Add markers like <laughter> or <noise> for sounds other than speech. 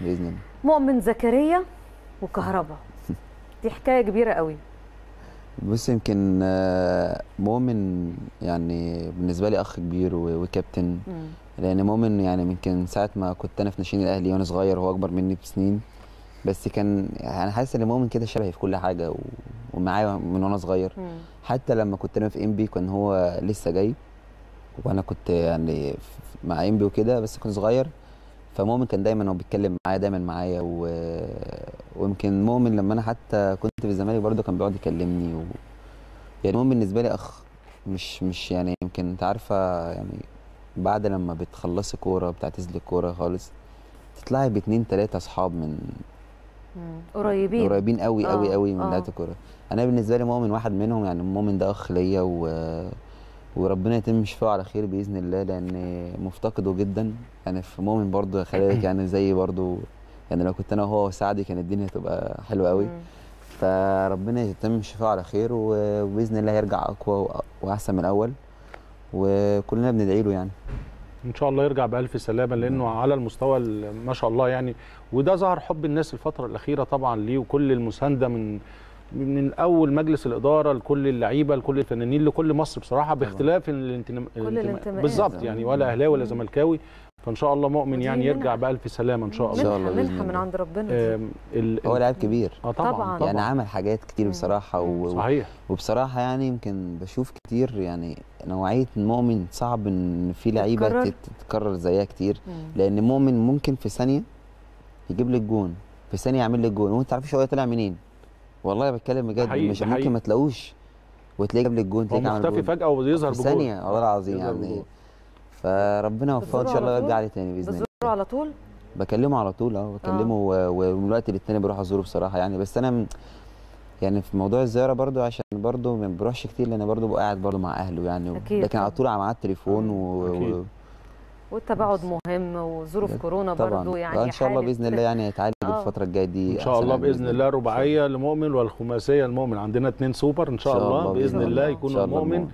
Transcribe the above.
بإذن الله. مؤمن زكريا وكهربا. <laughs> دي حكاية كبيرة قوي. بص يمكن آه، مؤمن يعني بالنسبة لي أخ كبير وكابتن. لأن مؤمن يعني يمكن ساعة ما كنت أنا في ناشئين الأهلي وأنا صغير وهو أكبر مني بسنين. بس كان يعني حاسس إن مؤمن كده شبهي في كل حاجة. ومعايا من وأنا صغير. مم. حتى لما كنت أنا في إم بي كان هو لسه جاي. وأنا كنت يعني مع إم بي وكده بس كنت صغير. فمؤمن كان دايما هو بيتكلم معايا دايما معايا و... ويمكن مؤمن لما أنا حتى كنت في الزمالك برضه كان بيقعد يكلمني و... يعني مؤمن بالنسبة لي أخ مش مش يعني يمكن أنت عارفة يعني بعد لما بتخلصي كورة بتعتزلي الكورة خالص تطلعي باتنين تلاتة أصحاب من. قريبين قريبين قوي قوي آه، قوي من آه. لعيبه الكورة أنا بالنسبة لي مؤمن واحد منهم يعني مؤمن ده أخ ليا و... وربنا يتم شفاعه على خير بإذن الله لأن مفتقده جدا. يعني في مؤمن برضه خلي بالك <clears throat> يعني زي برضه يعني لو كنت أنا وهو وسعدي كانت الدنيا هتبقى حلوة قوي. فربنا يتم شفاعه على خير و- وبإذن الله يرجع أقوى وأحسن من الأول. وكلنا بندعي له يعني. إن شاء الله يرجع بألف سلامة لأنه على المستوى ال- ما شاء الله يعني. وده ظهر حب الناس الفترة الأخيرة طبعا ليه وكل المساندة من من اول مجلس الإدارة لكل اللعيبة لكل الفنانين لكل مصر بصراحة باختلاف الانتماء كل الانتماءات. بالظبط يعني ولا أهلاوي ولا زملكاوي فإن شاء الله مؤمن يعني يرجع. بألف سلامة إن شاء إن شاء الله منحه منحه من. عند ربنا هو لاعب كبير آه طبعا طبعاً. يعني عمل حاجات كتير. بصراحة و... صحيح وبصراحة يعني يمكن بشوف كتير يعني نوعية مؤمن صعب إن في لعيبة تتكرر. تت- تتكرر زيها كتير. لأن مؤمن ممكن في ثانية يجيب لك جون في ثانية يعمل لك جون وأنت تعرفش هو طلع منين والله بتكلم بجد مش حقيقي. ممكن ما تلاقوش وتلاقيه جاب لك جون تلاقيه عمل مختفي فجأة ويظهر في بجول ثانية والله العظيم يعني. فربنا يوفقه إن شاء الله على ويرجع طول؟ لي تاني بإذن الله بتزوره على طول بكلمه على طول آه بكلمه و- ومن الوقت للتاني بروح أزوره بصراحة يعني بس أنا يعني في موضوع الزيارة برضو عشان برضو ما بروحش كتير لأن برضو ببقى قاعد برضو مع أهله يعني أكيد لكن على. طول معاه التليفون. و... أكيد. والتباعد مهم وظروف كورونا طبعا. برضو يعني ان شاء الله بإذن الله يعني هيتعالج آه. الفترة الجاية دي إن شاء الله بإذن الله رباعية لمؤمن والخماسية لمؤمن عندنا اثنين سوبر. إن شاء الله بإذن الله. الله. إن يكونوا إن